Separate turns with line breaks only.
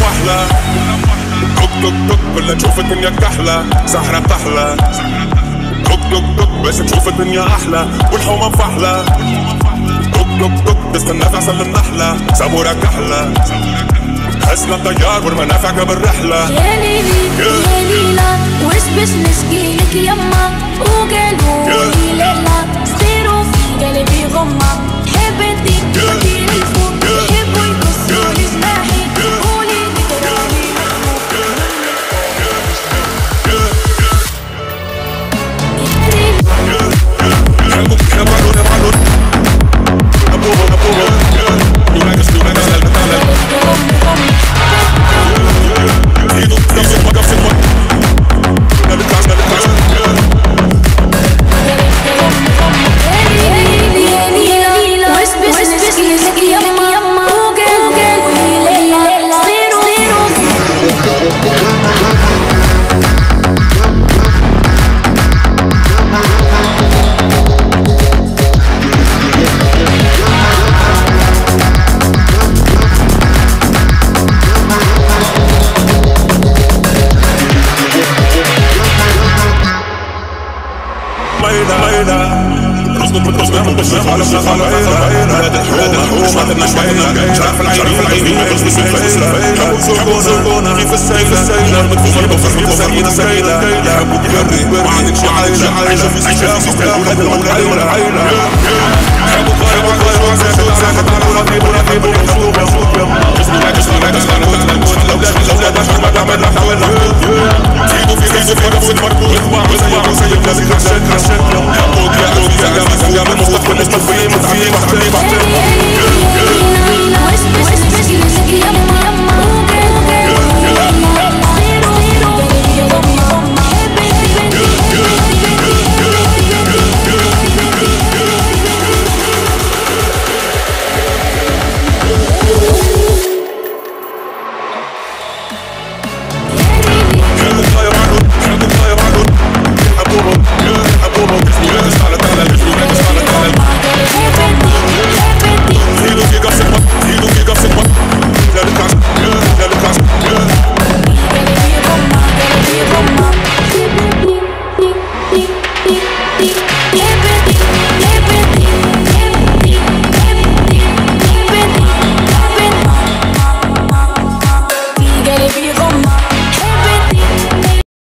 موحلة توك توك توك كلها تشوف الدنيا كحلة. سهرة بتحلى توك توك توك باش تشوف الدنيا أحلى. والحومة مفحلة توك توك توك تستنى في عسل النحلة. سامورة كحلة. حسنا الطيار والمنافع قبل رحلة.
يا ليلي يا ليلى وش باش نشكيلك ليلى
رزق بالرزق بالرزق على ابن خالة عيلة ولاد الحومة حومة النشوية شرف العين العين رزق سفيلة حبوا زرقونا في السيلة نار مدفوع بفرق وفرق السيلة يحبوا تهري ما عندكش عايشة عايشة في سجافة ولاد العيلة حبوا خير وخير